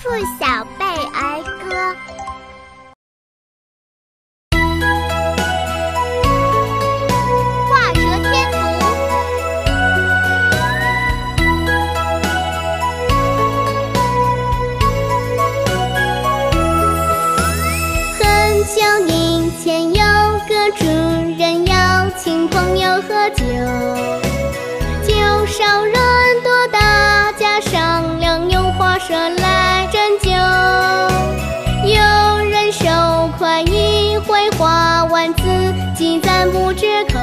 富小贝儿歌，画蛇添足。很久以前，有个主人邀请朋友喝酒，酒少人多，大家商量，用画蛇来。赞不绝口